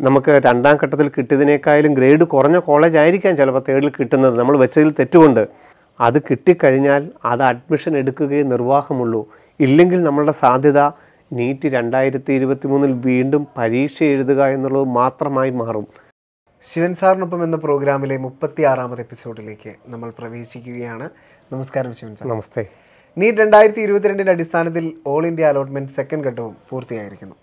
നമുക്ക് രണ്ടാം ഘട്ടത്തിൽ കിട്ടിയതിനേക്കാളും ഗ്രേഡ് കുറഞ്ഞ കോളേജ് ആയിരിക്കാം ചിലപ്പോൾ തേർഡിൽ കിട്ടുന്നത്. നമ്മൾ വെച്ചതിൽ തെറ്റുകൊണ്ട്. അത് കിട്ടിക്കഴിഞ്ഞാൽ അത് അഡ്മിഷൻ എടുക്കുകയേ നിർവാഹമുള്ളൂ. ഇല്ലെങ്കിൽ നമ്മളുടെ സാധ്യത നീറ്റ് രണ്ടായിരത്തി ഇരുപത്തി മൂന്നിൽ വീണ്ടും പരീക്ഷ എഴുതുക എന്നുള്ളത് മാത്രമായി മാറും. ശിവൻ സാറിനൊപ്പം എന്ന പ്രോഗ്രാമിലെ മുപ്പത്തി ആറാമത് എപ്പിസോഡിലേക്ക് നമ്മൾ പ്രവേശിക്കുകയാണ്. നമസ്കാരം ശിവൻ സാർ. നമസ്തേ. നീറ്റ് രണ്ടായിരത്തി ഇരുപത്തിരണ്ടിന്റെ അടിസ്ഥാനത്തിൽ ഓൾ ഇന്ത്യ അലോട്ട്മെന്റ് സെക്കൻഡ് ഘട്ടവും പൂർത്തിയായിരിക്കുന്നു.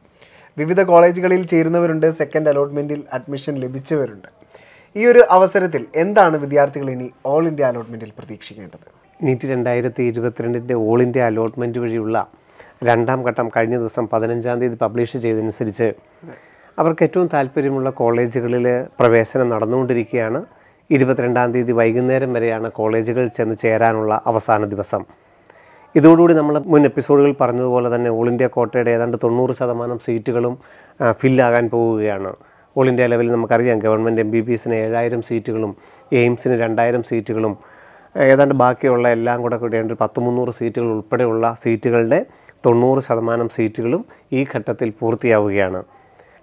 വിവിധ കോളേജുകളിൽ ചേരുന്നവരുണ്ട് സെക്കൻഡ് അലോട്ട്മെന്റിൽ അഡ്മിഷൻ ലഭിച്ചവരുണ്ട്. ഈ ഒരു അവസരത്തിൽ എന്താണ് വിദ്യാർത്ഥികൾ ഇനി ഓൾ ഇന്ത്യ അലോട്ട്മെന്റിൽ പ്രതീക്ഷിക്കേണ്ടത്? നീറ്റ് രണ്ടായിരത്തി ഇരുപത്തിരണ്ടിന്റെ ഓൾ ഇന്ത്യ അലോട്ട്മെന്റ് വഴിയുള്ള രണ്ടാം ഘട്ടം കഴിഞ്ഞ ദിവസം പതിനഞ്ചാം തീയതി പബ്ലിഷ് ചെയ്തതനുസരിച്ച് അവർക്ക് ഏറ്റവും താല്പര്യമുള്ള കോളേജുകളിൽ പ്രവേശനം നടന്നുകൊണ്ടിരിക്കുകയാണ്. ഇരുപത്തിരണ്ടാം തീയതി വൈകുന്നേരം വരെയാണ് കോളേജുകളിൽ ചെന്ന് ചേരാനുള്ള അവസാന ദിവസം. ഇതോടുകൂടി നമ്മൾ മുൻ എപ്പിസോഡുകൾ പറഞ്ഞതുപോലെ തന്നെ ഓൾ ഇന്ത്യ കോട്ടയുടെ ഏതാണ്ട് തൊണ്ണൂറ് ശതമാനം സീറ്റുകളും ഫില്ലാകാൻ പോവുകയാണ്. ഓൾ ഇന്ത്യ ലെവലിൽ നമുക്കറിയാം ഗവൺമെന്റ് എം ബി ബി എസിന് ഏഴായിരം സീറ്റുകളും എയിംസിന് രണ്ടായിരം സീറ്റുകളും ഏതാണ്ട് ബാക്കിയുള്ള എല്ലാം കൂടെ കൂടിയാണ്ട് ഒരു പത്ത് മുന്നൂറ് സീറ്റുകൾ ഉൾപ്പെടെയുള്ള സീറ്റുകളുടെ തൊണ്ണൂറ് ശതമാനം സീറ്റുകളും ഈ ഘട്ടത്തിൽ പൂർത്തിയാവുകയാണ്.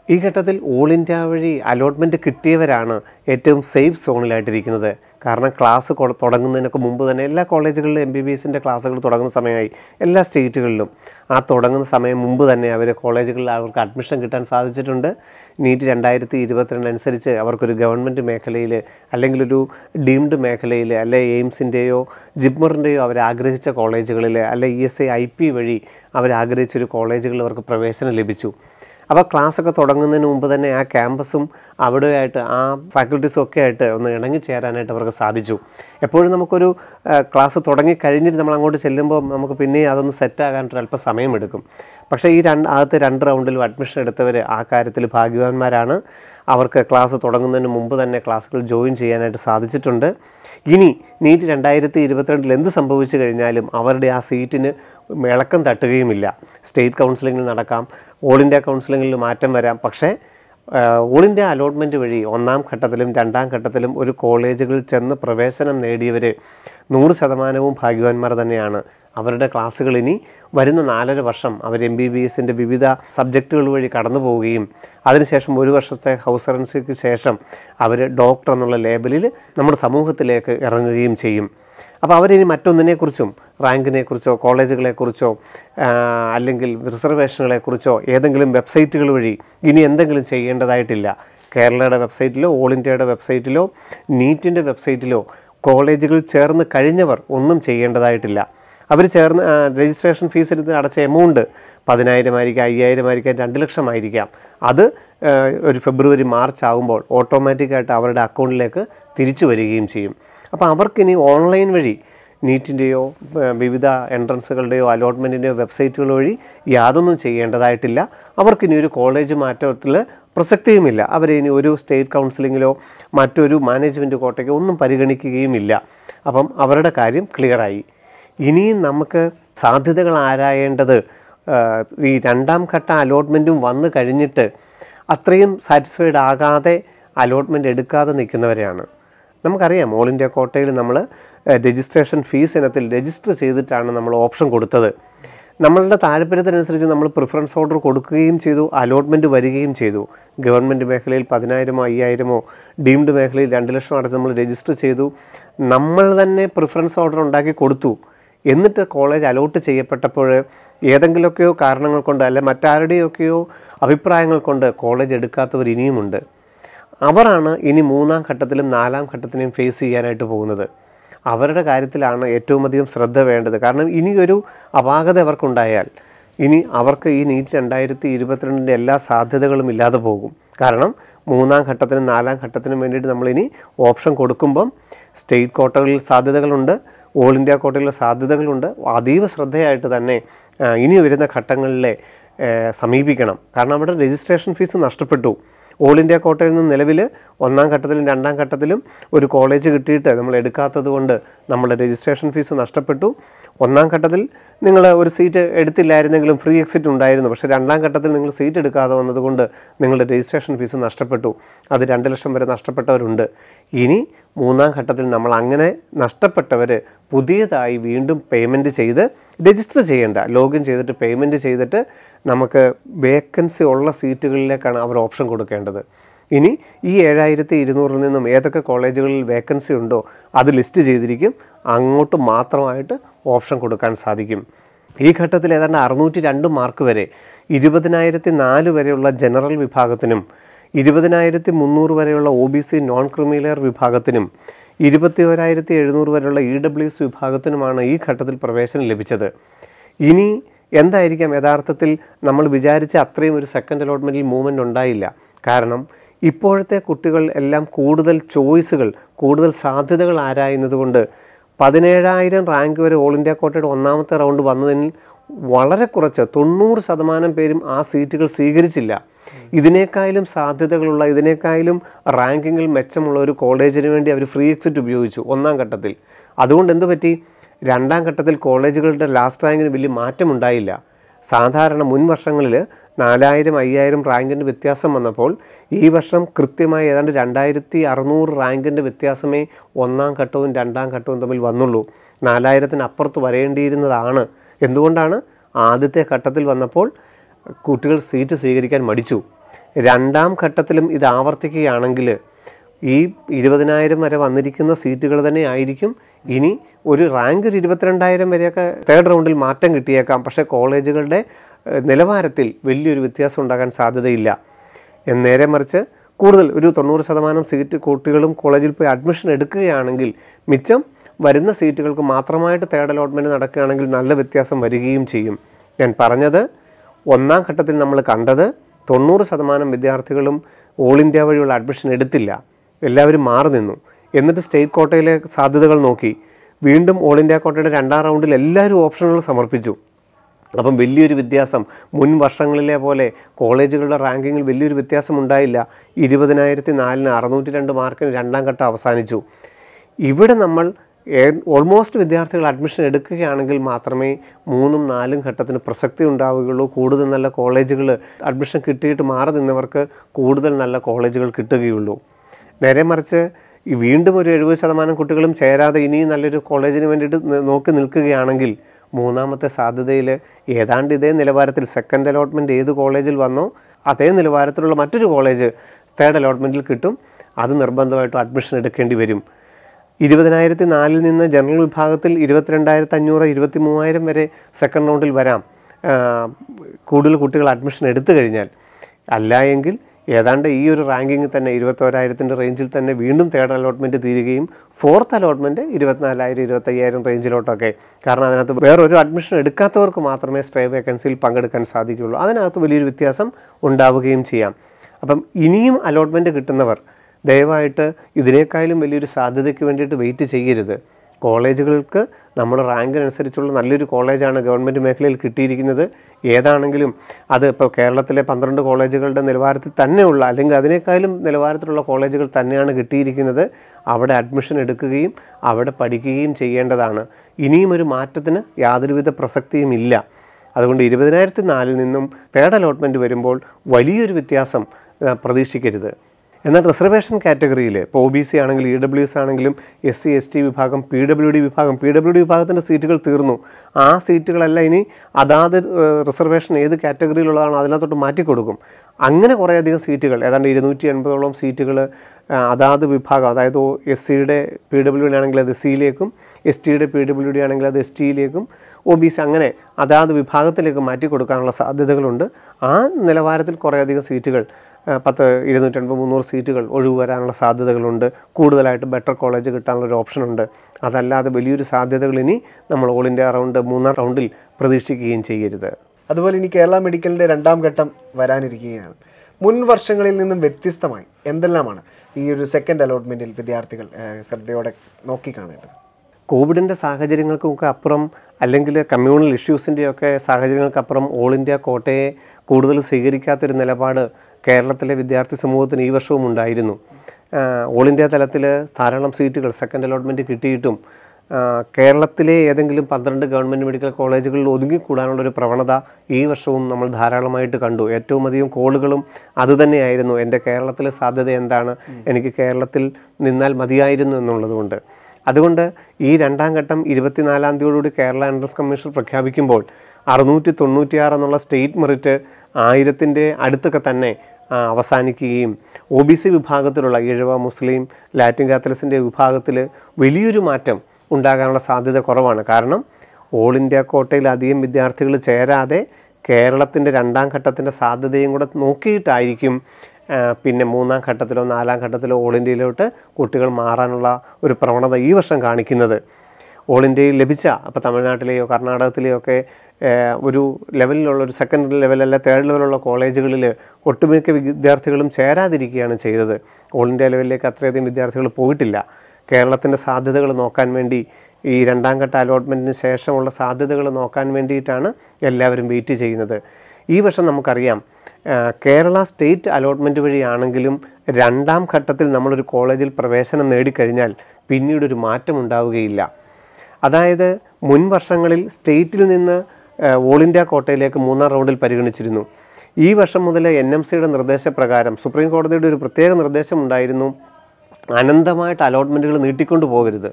ഈ ഘട്ടത്തിൽ ഓൾ ഇന്ത്യ വഴി അലോട്ട്മെന്റ് കിട്ടിയവരാണ് ഏറ്റവും സേഫ് സോണിലായിട്ടിരിക്കുന്നത് കാരണം ക്ലാസ് തുടങ്ങുന്നതിനൊക്കെ മുമ്പ് തന്നെ എല്ലാ കോളേജുകളിലും എം ബി ബി എസിന്റെ ക്ലാസ്സുകൾ തുടങ്ങുന്ന സമയമായി എല്ലാ സ്റ്റേറ്റുകളിലും ആ തുടങ്ങുന്ന സമയം മുമ്പ് തന്നെ അവർ കോളേജുകളിൽ അവർക്ക് അഡ്മിഷൻ കിട്ടാൻ സാധിച്ചിട്ടുണ്ട്. നീറ്റ് രണ്ടായിരത്തി ഇരുപത്തിരണ്ട് അനുസരിച്ച് അവർക്കൊരു ഗവൺമെന്റ് മേഖലയിൽ അല്ലെങ്കിൽ ഒരു ഡീംഡ് മേഖലയിൽ അല്ലെ എയിംസിന്റെയോ ജിപ്മറിന്റെയോ അവർ ആഗ്രഹിച്ച കോളേജുകളിൽ അല്ലെ E S I I P വഴി അവരാഗ്രഹിച്ചൊരു കോളേജുകളിൽ അവർക്ക് പ്രവേശനം ലഭിച്ചു. അപ്പോൾ ക്ലാസ്സൊക്കെ തുടങ്ങുന്നതിന് മുമ്പ് തന്നെ ആ ക്യാമ്പസും അവിടെയായിട്ട് ആ ഫാക്കൽറ്റീസും ഒക്കെ ആയിട്ട് ഒന്ന് ഇണങ്ങി ചേരാനായിട്ട് അവർക്ക് സാധിച്ചു. എപ്പോഴും നമുക്കൊരു ക്ലാസ് തുടങ്ങി കഴിഞ്ഞിട്ട് നമ്മൾ അങ്ങോട്ട് ചെല്ലുമ്പോൾ നമുക്ക് പിന്നെ അതൊന്ന് സെറ്റാകാനായിട്ട് അല്പം സമയമെടുക്കും. പക്ഷേ ഈ രണ്ട് ആദ്യത്തെ രണ്ട് റൗണ്ടിലും അഡ്മിഷൻ എടുത്തവർ ആ കാര്യത്തിൽ ഭാഗ്യവാന്മാരാണ്. അവർക്ക് ക്ലാസ് തുടങ്ങുന്നതിന് മുമ്പ് തന്നെ ക്ലാസ്സുകൾ ജോയിൻ ചെയ്യാനായിട്ട് സാധിച്ചിട്ടുണ്ട്. ഇനി നീറ്റ് രണ്ടായിരത്തി ഇരുപത്തിരണ്ടിൽ എന്ത് സംഭവിച്ചു കഴിഞ്ഞാലും അവരുടെ ആ സീറ്റിന് ഇളക്കം തട്ടുകയുമില്ല. സ്റ്റേറ്റ് കൗൺസിലിങ്ങിൽ നടക്കാം. ഓൾ ഇന്ത്യ കൗൺസിലിങ്ങിൽ മാറ്റം വരാം. പക്ഷേ ഓൾ ഇന്ത്യ അലോട്ട്മെന്റ് വഴി ഒന്നാം ഘട്ടത്തിലും രണ്ടാം ഘട്ടത്തിലും ഒരു കോളേജുകളിൽ ചെന്ന് പ്രവേശനം നേടിയവർ നൂറ് ശതമാനവും ഭാഗ്യവാന്മാർ തന്നെയാണ്. അവരുടെ ക്ലാസ്സുകൾ ഇനി വരുന്ന നാലര വർഷം അവർ എം ബി ബി എസിന്റെ വിവിധ സബ്ജക്റ്റുകൾ വഴി കടന്നു പോവുകയും അതിനുശേഷം ഒരു വർഷത്തെ ഹൗസ് സർവൻസിക്ക് ശേഷം അവർ ഡോക്ടർ എന്നുള്ള ലേബലിൽ നമ്മുടെ സമൂഹത്തിലേക്ക് ഇറങ്ങുകയും ചെയ്യും. അപ്പോൾ അവരിനി മറ്റൊന്നിനെക്കുറിച്ചും റാങ്കിനെക്കുറിച്ചോ കോളേജുകളെക്കുറിച്ചോ ആ, അല്ലെങ്കിൽ റിസർവേഷനുകളെക്കുറിച്ചോ ഏതെങ്കിലും വെബ്സൈറ്റുകൾ വഴി ഇനി എന്തെങ്കിലും ചെയ്യേണ്ടതായിട്ടില്ല. കേരളയുടെ വെബ്സൈറ്റിലോ ഓൾ ഇന്ത്യയുടെ വെബ്സൈറ്റിലോ നീറ്റിന്റെ വെബ്സൈറ്റിലോ കോളേജുകൾ ചേർന്ന് കഴിഞ്ഞവർ ഒന്നും ചെയ്യേണ്ടതായിട്ടില്ല. അവർ ചേർന്ന് രജിസ്ട്രേഷൻ ഫീസ് എടുത്ത് അടച്ച എമൗണ്ട് പതിനായിരം ആയിരിക്കാം അയ്യായിരം ആയിരിക്കാം രണ്ട് ലക്ഷം ആയിരിക്കാം അത് ഒരു ഫെബ്രുവരി മാർച്ച് ആകുമ്പോൾ ഓട്ടോമാറ്റിക്കായിട്ട് അവരുടെ അക്കൗണ്ടിലേക്ക് തിരിച്ചു വരികയും ചെയ്യും. അപ്പോൾ അവർക്കിനി ഓൺലൈൻ വഴി നീറ്റിന്റെയോ വിവിധ എൻട്രൻസുകളുടെയോ അലോട്ട്മെന്റിന്റെയോ വെബ്സൈറ്റുകൾ വഴി യാതൊന്നും ചെയ്യേണ്ടതായിട്ടില്ല. അവർക്കിനി ഒരു കോളേജ് മാറ്റത്തിൽ പ്രസക്തിയുമില്ല. അവരെ ഇനി ഒരു സ്റ്റേറ്റ് കൗൺസിലിങ്ങിലോ മറ്റൊരു മാനേജ്മെന്റ് കോട്ടയ്ക്കോ ഒന്നും പരിഗണിക്കുകയുമില്ല. അപ്പം അവരുടെ കാര്യം ക്ലിയറായി. ഇനിയും നമുക്ക് സാധ്യതകൾ ആരായേണ്ടത് ഈ രണ്ടാം ഘട്ട അലോട്ട്മെന്റും വന്നു കഴിഞ്ഞിട്ട് അത്രയും സാറ്റിസ്ഫൈഡ് ആകാതെ അലോട്ട്മെന്റ് എടുക്കാതെ നിൽക്കുന്നവരെയാണ്. നമുക്കറിയാം ഓൾ ഇന്ത്യ കോട്ടയിൽ നമ്മൾ രജിസ്ട്രേഷൻ ഫീസ് ഇനത്തിൽ രജിസ്റ്റർ ചെയ്തിട്ടാണ് നമ്മൾ ഓപ്ഷൻ കൊടുത്തത്. നമ്മളുടെ താല്പര്യത്തിനനുസരിച്ച് നമ്മൾ പ്രിഫറൻസ് ഓർഡർ കൊടുക്കുകയും ചെയ്തു അലോട്ട്മെന്റ് വരികയും ചെയ്തു. ഗവൺമെന്റ് മേഖലയിൽ പതിനായിരമോ അയ്യായിരമോ ഡീംഡ് മേഖലയിൽ രണ്ട് ലക്ഷം അടച്ച് നമ്മൾ രജിസ്റ്റർ ചെയ്തു. നമ്മൾ തന്നെ പ്രിഫറൻസ് ഓർഡർ ഉണ്ടാക്കി കൊടുത്തു. എന്നിട്ട് കോളേജ് അലോട്ട് ചെയ്യപ്പെട്ടപ്പോൾ ഏതെങ്കിലുമൊക്കെയോ കാരണങ്ങൾ കൊണ്ട് അല്ലെ മറ്റാരുടെയൊക്കെയോ അഭിപ്രായങ്ങൾ കൊണ്ട് കോളേജ് എടുക്കാത്തവർ ഇനിയുമുണ്ട്. അവരാണ് ഇനി മൂന്നാം ഘട്ടത്തിലും നാലാം ഘട്ടത്തിനെയും ഫേസ് ചെയ്യാനായിട്ട് പോകുന്നത്. അവരുടെ കാര്യത്തിലാണ് ഏറ്റവും അധികം ശ്രദ്ധ വേണ്ടത്. കാരണം ഇനിയൊരു അപാകത അവർക്കുണ്ടായാൽ ഇനി അവർക്ക് ഈ നീറ്റ് രണ്ടായിരത്തി ഇരുപത്തിരണ്ടിന്റെ എല്ലാ സാധ്യതകളും ഇല്ലാതെ പോകും. കാരണം മൂന്നാം ഘട്ടത്തിനും നാലാം ഘട്ടത്തിനും വേണ്ടിയിട്ട് നമ്മളിനി ഓപ്ഷൻ കൊടുക്കുമ്പം സ്റ്റേറ്റ് കോട്ടകളിൽ സാധ്യതകളുണ്ട് ഓൾ ഇന്ത്യ കോട്ടകളിൽ സാധ്യതകളുണ്ട്. അതീവ ശ്രദ്ധയായിട്ട് തന്നെ ഇനി വരുന്ന ഘട്ടങ്ങളിലെ സമീപിക്കണം. കാരണം അവിടെ രജിസ്ട്രേഷൻ ഫീസ് നഷ്ടപ്പെട്ടു. ഓൾ ഇന്ത്യ കോട്ടയിൽ നിന്ന് നിലവിൽ ഒന്നാം ഘട്ടത്തിലും രണ്ടാം ഘട്ടത്തിലും ഒരു കോളേജ് കിട്ടിയിട്ട് നമ്മൾ എടുക്കാത്തത് കൊണ്ട് നമ്മുടെ രജിസ്ട്രേഷൻ ഫീസ് നഷ്ടപ്പെട്ടു. ഒന്നാം ഘട്ടത്തിൽ നിങ്ങൾ ഒരു സീറ്റ് എടുത്തില്ലായിരുന്നെങ്കിലും ഫ്രീ എക്സിറ്റ് ഉണ്ടായിരുന്നു. പക്ഷേ രണ്ടാം ഘട്ടത്തിൽ നിങ്ങൾ സീറ്റ് എടുക്കാതെ വന്നതുകൊണ്ട് നിങ്ങളുടെ രജിസ്ട്രേഷൻ ഫീസ് നഷ്ടപ്പെട്ടു. അത് രണ്ട് ലക്ഷം വരെ നഷ്ടപ്പെട്ടവരുണ്ട്. ഇനി മൂന്നാം ഘട്ടത്തിൽ നമ്മൾ അങ്ങനെ നഷ്ടപ്പെട്ടവർ പുതിയതായി വീണ്ടും പേയ്മെന്റ് ചെയ്ത് രജിസ്റ്റർ ചെയ്യേണ്ട ലോഗിൻ ചെയ്തിട്ട് പേയ്മെന്റ് ചെയ്തിട്ട് നമുക്ക് വേക്കൻസി ഉള്ള സീറ്റുകളിലേക്കാണ് അവർ ഓപ്ഷൻ കൊടുക്കേണ്ടത്. ഇനി ഈ ഏഴായിരത്തി ഇരുന്നൂറിൽ നിന്നും ഏതൊക്കെ കോളേജുകളിൽ വേക്കൻസി ഉണ്ടോ അത് ലിസ്റ്റ് ചെയ്തിരിക്കും. അങ്ങോട്ട് മാത്രമായിട്ട് ഓപ്ഷൻ കൊടുക്കാൻ സാധിക്കും. ഈ ഘട്ടത്തിൽ ഏതാണ്ട് അറുന്നൂറ്റി രണ്ട് മാർക്ക് വരെ ഇരുപതിനായിരത്തി നാല് വരെയുള്ള ജനറൽ വിഭാഗത്തിനും ഇരുപതിനായിരത്തി മുന്നൂറ് വരെയുള്ള O B C non creamy layer വിഭാഗത്തിനും ഇരുപത്തി ഒരായിരത്തി എഴുന്നൂറ് വരെയുള്ള ഇ ഡബ്ല്യു എസ് വിഭാഗത്തിനുമാണ് ഈ ഘട്ടത്തിൽ പ്രവേശനം ലഭിച്ചത്. ഇനി എന്തായിരിക്കാം? യഥാർത്ഥത്തിൽ നമ്മൾ വിചാരിച്ച അത്രയും ഒരു സെക്കൻഡ് അലോട്ട്മെന്റിൽ മൂവ്മെന്റ് ഉണ്ടായില്ല. കാരണം ഇപ്പോഴത്തെ കുട്ടികൾ എല്ലാം കൂടുതൽ ചോയ്സുകൾ കൂടുതൽ സാധ്യതകൾ ആരായുന്നതുകൊണ്ട് പതിനേഴായിരം റാങ്ക് വരെ ഓൾ ഇന്ത്യ കോട്ടയുടെ ഒന്നാമത്തെ റൗണ്ട് വന്നതിൽ വളരെ കുറച്ച് തൊണ്ണൂറ് ശതമാനം പേരും ആ സീറ്റുകൾ സ്വീകരിച്ചില്ല. ഇതിനേക്കാളും സാധ്യതകളുള്ള ഇതിനേക്കാളും റാങ്കിങ്ങിൽ മെച്ചമുള്ള ഒരു കോളേജിന് വേണ്ടി അവർ ഫ്രീ എക്സിറ്റ് ഉപയോഗിച്ചു ഒന്നാം ഘട്ടത്തിൽ. അതുകൊണ്ട് എന്ത് പറ്റി? രണ്ടാം ഘട്ടത്തിൽ കോളേജുകളുടെ ലാസ്റ്റ് റാങ്കിന് വലിയ മാറ്റമുണ്ടായില്ല സാധാരണ മുൻ വർഷങ്ങളിൽ നാലായിരം അയ്യായിരം റാങ്കിന്റെ വ്യത്യാസം വന്നപ്പോൾ ഈ വർഷം കൃത്യമായി ഏതാണ്ട് രണ്ടായിരത്തി അറുന്നൂറ് റാങ്കിന്റെ വ്യത്യാസമേ ഒന്നാം ഘട്ടവും രണ്ടാം ഘട്ടവും തമ്മിൽ വന്നുള്ളൂ. നാലായിരത്തിന് അപ്പുറത്ത് വരേണ്ടിയിരുന്നതാണ്. എന്തുകൊണ്ടാണ് ആദ്യത്തെ ഘട്ടത്തിൽ വന്നപ്പോൾ കുട്ടികൾ സീറ്റ് സ്വീകരിക്കാൻ മടിച്ചു? രണ്ടാം ഘട്ടത്തിലും ഇത് ആവർത്തിക്കുകയാണെങ്കിൽ ഈ ഇരുപതിനായിരം വരെ വന്നിരിക്കുന്ന സീറ്റുകൾ തന്നെ ആയിരിക്കും. ഇനി ഒരു റാങ്ക് ഒരു ഇരുപത്തിരണ്ടായിരം വരെയൊക്കെ തേർഡ് റൗണ്ടിൽ മാറ്റം കിട്ടിയേക്കാം. പക്ഷേ കോളേജുകളുടെ നിലവാരത്തിൽ വലിയൊരു വ്യത്യാസം ഉണ്ടാകാൻ സാധ്യതയില്ല. നേരെ മറിച്ച് കൂടുതൽ ഒരു തൊണ്ണൂറ് ശതമാനം സീറ്റ് കുട്ടികളും കോളേജിൽ പോയി അഡ്മിഷൻ എടുക്കുകയാണെങ്കിൽ മിച്ചം വരുന്ന സീറ്റുകൾക്ക് മാത്രമായിട്ട് തേർഡ് അലോട്ട്മെന്റ് നടക്കുകയാണെങ്കിൽ നല്ല വ്യത്യാസം വരികയും ചെയ്യും. ഞാൻ പറഞ്ഞത് ഒന്നാം ഘട്ടത്തിൽ നമ്മൾ കണ്ടത് തൊണ്ണൂറ് ശതമാനം വിദ്യാർത്ഥികളും ഓൾ ഇന്ത്യ വഴിയുള്ള അഡ്മിഷൻ എടുത്തില്ല. എല്ലാവരും മാറി നിന്നു. എന്നിട്ട് സ്റ്റേറ്റ് കോട്ടയിലെ സാധ്യതകൾ നോക്കി. വീണ്ടും ഓൾ ഇന്ത്യ കോട്ടയുടെ രണ്ടാം റൗണ്ടിൽ എല്ലാവരും ഓപ്ഷനുകൾ സമർപ്പിച്ചു. അപ്പം വലിയൊരു വ്യത്യാസം. മുൻ വർഷങ്ങളിലെ പോലെ കോളേജുകളുടെ റാങ്കിങ്ങിൽ വലിയൊരു വ്യത്യാസം ഉണ്ടായില്ല. ഇരുപതിനായിരത്തി നാലിന് അറുന്നൂറ്റി രണ്ട് മാർക്കിന് രണ്ടാം ഘട്ടം അവസാനിച്ചു. ഇവിടെ നമ്മൾ ഓൾമോസ്റ്റ് വിദ്യാർത്ഥികൾ അഡ്മിഷൻ എടുക്കുകയാണെങ്കിൽ മാത്രമേ മൂന്നും നാലും ഘട്ടത്തിന് പ്രസക്തി ഉണ്ടാവുകയുള്ളൂ. കൂടുതൽ നല്ല കോളേജുകൾ അഡ്മിഷൻ കിട്ടിയിട്ട് മാറി നിന്നവർക്ക് കൂടുതൽ നല്ല കോളേജുകൾ കിട്ടുകയുള്ളൂ. നേരെ മറിച്ച് വീണ്ടും ഒരു എഴുപത് ശതമാനം കുട്ടികളും ചേരാതെ ഇനിയും നല്ലൊരു കോളേജിന് വേണ്ടിയിട്ട് നോക്കി നിൽക്കുകയാണെങ്കിൽ മൂന്നാമത്തെ സാധ്യതയിൽ ഏതാണ്ട് ഇതേ നിലവാരത്തിൽ സെക്കൻഡ് അലോട്ട്മെന്റ് ഏത് കോളേജിൽ വന്നോ അതേ നിലവാരത്തിലുള്ള മറ്റൊരു കോളേജ് തേർഡ് അലോട്ട്മെന്റിൽ കിട്ടും. അത് നിർബന്ധമായിട്ടും അഡ്മിഷൻ എടുക്കേണ്ടി വരും. ഇരുപതിനായിരത്തി നാലിൽ നിന്ന് ജനറൽ വിഭാഗത്തിൽ ഇരുപത്തിരണ്ടായിരത്തി അഞ്ഞൂറ് ഇരുപത്തി മൂവായിരം വരെ സെക്കൻഡ് റൗണ്ടിൽ വരാം. കൂടുതൽ കുട്ടികൾ അഡ്മിഷൻ എടുത്തു കഴിഞ്ഞാൽ അല്ല എങ്കിൽ ഏതാണ്ട് ഈ ഒരു റാങ്കിങ് തന്നെ ഇരുപത്തോരായിരത്തിന്റെ റേഞ്ചിൽ തന്നെ വീണ്ടും തേർഡ് അലോട്ട്മെന്റ് തീരുകയും ഫോർത്ത് അലോട്ട്മെന്റ് ഇരുപത്തിനാലായിരം ഇരുപത്തയ്യായിരം റേഞ്ചിലോട്ടൊക്കെ. കാരണം അതിനകത്ത് വേറൊരു അഡ്മിഷൻ എടുക്കാത്തവർക്ക് മാത്രമേ സ്ട്രേ വേക്കൻസിയിൽ പങ്കെടുക്കാൻ സാധിക്കുകയുള്ളൂ. അതിനകത്ത് വലിയൊരു വ്യത്യാസം ഉണ്ടാവുകയും ചെയ്യാം. അപ്പം ഇനിയും അലോട്ട്മെന്റ് കിട്ടുന്നവർ ദയവായിട്ട് ഇതിനേക്കാളും വലിയൊരു സാധ്യതയ്ക്ക് വേണ്ടിയിട്ട് വെയിറ്റ് ചെയ്യരുത്. കോളേജുകൾക്ക് നമ്മുടെ റാങ്കിനനുസരിച്ചുള്ള നല്ലൊരു കോളേജാണ് ഗവൺമെന്റ് മേഖലയിൽ കിട്ടിയിരിക്കുന്നത്. ഏതാണെങ്കിലും അത് ഇപ്പോൾ കേരളത്തിലെ പന്ത്രണ്ട് കോളേജുകളുടെ നിലവാരത്തിൽ തന്നെയുള്ള അല്ലെങ്കിൽ അതിനേക്കാളും നിലവാരത്തിലുള്ള കോളേജുകൾ തന്നെയാണ് കിട്ടിയിരിക്കുന്നത്. അവിടെ അഡ്മിഷൻ എടുക്കുകയും അവിടെ പഠിക്കുകയും ചെയ്യേണ്ടതാണ്. ഇനിയും ഒരു മാറ്റത്തിന് യാതൊരുവിധ പ്രസക്തിയും ഇല്ല. അതുകൊണ്ട് ഇരുപതിനായിരത്തി നാലിൽ നിന്നും തേർഡ് അലോട്ട്മെന്റ് വരുമ്പോൾ വലിയൊരു വ്യത്യാസം പ്രതീക്ഷിക്കരുത്. എന്നാൽ റിസർവേഷൻ കാറ്റഗറിയിൽ ഇപ്പോൾ ഒ ബി സി ആണെങ്കിലും ഇ ഡബ്ല്യു എസ് ആണെങ്കിലും എസ് സി എസ് ടി വിഭാഗം പി ഡബ്ല്യു ഡി വിഭാഗം പി ഡബ്ല്യു ഡി വിഭാഗത്തിന്റെ സീറ്റുകൾ തീർന്നു. ആ സീറ്റുകളല്ല ഇനി അതാത് റിസർവേഷൻ ഏത് കാറ്റഗറിയിലുള്ളതാണോ അതിനകത്തോട്ട് മാറ്റിക്കൊടുക്കും. അങ്ങനെ കുറേയധികം സീറ്റുകൾ ഏതാണ്ട് ഇരുന്നൂറ്റി എൺപതോളം സീറ്റുകൾ അതാത് വിഭാഗം അതായത് എസ് സിയുടെ പി ഡബ്ല്യു ഡി ആണെങ്കിൽ അത് സിയിലേക്കും എസ് ടിയുടെ പി ഡബ്ല്യു ഡി ആണെങ്കിൽ അത് എസ് ടിയിലേക്കും ഒ ബി സി അങ്ങനെ അതാത് വിഭാഗത്തിലേക്ക് മാറ്റി കൊടുക്കാനുള്ള സാധ്യതകളുണ്ട്. ആ നിലവാരത്തിൽ കുറേയധികം സീറ്റുകൾ പത്ത് ഇരുന്നൂറ്റൻപത് മുന്നൂറ് സീറ്റുകൾ ഒഴിവ് വരാനുള്ള സാധ്യതകളുണ്ട്. കൂടുതലായിട്ട് ബെറ്റർ കോളേജ് കിട്ടാനുള്ള ഒരു ഓപ്ഷനുണ്ട് അതല്ലാതെ വലിയൊരു സാധ്യതകൾ ഇനി നമ്മൾ ഓൾ ഇന്ത്യ റൗണ്ട് മൂന്നാം റൗണ്ടിൽ പ്രതീക്ഷിക്കുകയും ചെയ്യരുത്. അതുപോലെ ഇനി കേരള മെഡിക്കലിന്റെ രണ്ടാം ഘട്ടം വരാനിരിക്കുകയാണ്. മുൻ വർഷങ്ങളിൽ നിന്നും വ്യത്യസ്തമായി എന്തെല്ലാമാണ് ഈ ഒരു സെക്കൻഡ് അലോട്ട്മെന്റിൽ വിദ്യാർത്ഥികൾ ശ്രദ്ധയോടെ നോക്കിക്കാണേണ്ടത്? കോവിഡിന്റെ സാഹചര്യങ്ങൾക്കൊക്കെ അപ്പുറം അല്ലെങ്കിൽ കമ്മ്യൂണൽ ഇഷ്യൂസിന്റെയൊക്കെ സാഹചര്യങ്ങൾക്കപ്പുറം ഓൾ ഇന്ത്യ കോട്ടയെ കൂടുതൽ സ്വീകരിക്കാത്തൊരു നിലപാട് കേരളത്തിലെ വിദ്യാർത്ഥി സമൂഹത്തിന് ഈ വർഷവും ഉണ്ടായിരുന്നു. ഓൾ ഇന്ത്യ തലത്തിൽ ധാരാളം സീറ്റുകൾ സെക്കൻഡ് അലോട്ട്മെന്റ് കിട്ടിയിട്ടും കേരളത്തിലെ ഏതെങ്കിലും പന്ത്രണ്ട് ഗവൺമെന്റ് മെഡിക്കൽ കോളേജുകളിൽ ഒതുങ്ങിക്കൂടാനുള്ളൊരു പ്രവണത ഈ വർഷവും നമ്മൾ ധാരാളമായിട്ട് കണ്ടു. ഏറ്റവും അധികം കോളുകളും അതുതന്നെയായിരുന്നു എന്റെ കേരളത്തിലെ സാധ്യത എന്താണ്? എനിക്ക് കേരളത്തിൽ നിന്നാൽ മതിയായിരുന്നു എന്നുള്ളതുകൊണ്ട് അതുകൊണ്ട് ഈ രണ്ടാം ഘട്ടം ഇരുപത്തിനാലാം തീയതിയോടുകൂടി കേരള എൻട്രൻസ് കമ്മീഷൻ പ്രഖ്യാപിക്കുമ്പോൾ അറുന്നൂറ്റി തൊണ്ണൂറ്റിയാറ് എന്നുള്ള സ്റ്റേറ്റ് മെറിറ്റ് ആയിരത്തിന്റെ അടുത്തൊക്കെ തന്നെ അവസാനിക്കുകയും ഒ ബി സി വിഭാഗത്തിലുള്ള ഈഴവ മുസ്ലിം ലാറ്റിൻ കാത്തലിസിന്റെ വിഭാഗത്തിൽ വലിയൊരു മാറ്റം ഉണ്ടാകാനുള്ള സാധ്യത കുറവാണ്. കാരണം ഓൾ ഇന്ത്യ കോട്ടയിൽ അധികം വിദ്യാർത്ഥികൾ ചേരാതെ കേരളത്തിന്റെ രണ്ടാം ഘട്ടത്തിന്റെ സാധ്യതയും കൂടെ നോക്കിയിട്ടായിരിക്കും പിന്നെ മൂന്നാം ഘട്ടത്തിലോ നാലാം ഘട്ടത്തിലോ ഓൾ ഇന്ത്യയിലോട്ട് കുട്ടികൾ മാറാനുള്ള ഒരു പ്രവണത ഈ വർഷം കാണിക്കുന്നത്. ഓൾ ഇന്ത്യയിൽ ലഭിച്ച അപ്പോൾ തമിഴ്നാട്ടിലെയോ കർണാടകത്തിലെയോ ഒക്കെ ഒരു ലെവലിലുള്ള ഒരു സെക്കൻഡറി ലെവൽ അല്ല തേർഡ് ലെവലുള്ള കോളേജുകളിൽ ഒട്ടുമിക്ക വിദ്യാർത്ഥികളും ചേരാതിരിക്കുകയാണ് ചെയ്തത്. ഓൾ ഇന്ത്യ ലെവലിലേക്ക് അത്രയധികം വിദ്യാർത്ഥികൾ പോയിട്ടില്ല. കേരളത്തിന്റെ സാധ്യതകൾ നോക്കാൻ വേണ്ടി ഈ രണ്ടാം ഘട്ട അലോട്ട്മെന്റിന് ശേഷമുള്ള സാധ്യതകൾ നോക്കാൻ വേണ്ടിയിട്ടാണ് എല്ലാവരും വെയിറ്റ് ചെയ്യുന്നത്. ഈ വർഷം നമുക്കറിയാം കേരള സ്റ്റേറ്റ് അലോട്ട്മെന്റ് വഴിയാണെങ്കിലും രണ്ടാം ഘട്ടത്തിൽ നമ്മളൊരു കോളേജിൽ പ്രവേശനം നേടിക്കഴിഞ്ഞാൽ പിന്നീട് ഒരു മാറ്റം ഉണ്ടാവുകയില്ല. അതായത് മുൻ വർഷങ്ങളിൽ സ്റ്റേറ്റിൽ നിന്ന് ഓൾ ഇന്ത്യ കോട്ടയിലേക്ക് മൂന്നാം റൗണ്ടിൽ പരിഗണിച്ചിരുന്നു. ഈ വർഷം മുതൽ എൻ എം സിയുടെ നിർദ്ദേശപ്രകാരം സുപ്രീം കോടതിയുടെ ഒരു പ്രത്യേക നിർദ്ദേശം ഉണ്ടായിരുന്നു അനന്തമായിട്ട് അലോട്ട്മെന്റുകൾ നീട്ടിക്കൊണ്ടു പോകരുത്.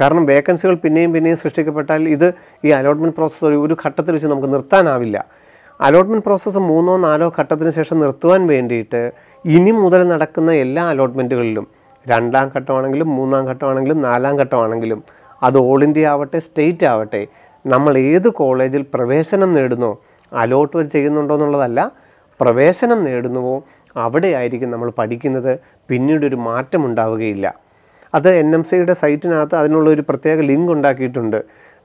കാരണം വേക്കൻസികൾ പിന്നെയും പിന്നെയും സൃഷ്ടിക്കപ്പെട്ടാൽ ഇത് ഈ അലോട്ട്മെന്റ് പ്രോസസ്സ് ഒരു ഒരു ഘട്ടത്തിൽ വെച്ച് നമുക്ക് നിർത്താനാവില്ല. അലോട്ട്മെന്റ് പ്രോസസ്സ് മൂന്നോ നാലോ ഘട്ടത്തിന് ശേഷം നിർത്തുവാൻ വേണ്ടിയിട്ട് ഇനി മുതൽ നടക്കുന്ന എല്ലാ അലോട്ട്മെന്റുകളിലും രണ്ടാം ഘട്ടമാണെങ്കിലും മൂന്നാം ഘട്ടമാണെങ്കിലും നാലാം ഘട്ടമാണെങ്കിലും അത് ഓൾ ഇന്ത്യ ആവട്ടെ സ്റ്റേറ്റ് ആവട്ടെ നമ്മൾ ഏത് കോളേജിൽ പ്രവേശനം നേടുന്നോ അലോട്ട് ചെയ്യുന്നുണ്ടോ എന്നുള്ളതല്ല പ്രവേശനം നേടുന്നുവോ അവിടെയായിരിക്കും നമ്മൾ പഠിക്കുന്നത്. പിന്നീട് ഒരു മാറ്റം ഉണ്ടാവുകയില്ല. അത് എൻ എം സിയുടെ സൈറ്റിനകത്ത് അതിനുള്ള ഒരു പ്രത്യേക ലിങ്ക് ഉണ്ടാക്കിയിട്ടുണ്ട്.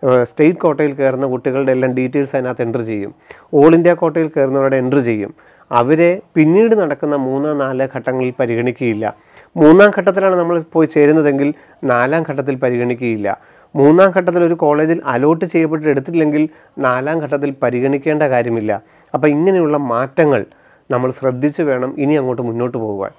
സ്റ്റേറ്റ് കോട്ടയിൽ കയറുന്ന കുട്ടികളുടെ എല്ലാം ഡീറ്റെയിൽസ് അതിനകത്ത് എന്റർ ചെയ്യും. ഓൾ ഇന്ത്യ കോട്ടയിൽ കയറുന്നവരുടെ എന്റർ ചെയ്യും. അവരെ പിന്നീട് നടക്കുന്ന മൂന്നോ നാലോ ഘട്ടങ്ങളിൽ പരിഗണിക്കുകയില്ല. മൂന്നാം ഘട്ടത്തിലാണ് നമ്മൾ പോയി ചേരുന്നതെങ്കിൽ നാലാം ഘട്ടത്തിൽ പരിഗണിക്കുകയില്ല. മൂന്നാം ഘട്ടത്തിൽ ഒരു കോളേജിൽ അലോട്ട് ചെയ്യപ്പെട്ട് എടുത്തില്ലെങ്കിൽ നാലാം ഘട്ടത്തിൽ പരിഗണിക്കേണ്ട കാര്യമില്ല. അപ്പോൾ ഇങ്ങനെയുള്ള മാറ്റങ്ങൾ നമ്മൾ ശ്രദ്ധിച്ച് വേണം ഇനി അങ്ങോട്ട് മുന്നോട്ട് പോകുവാൻ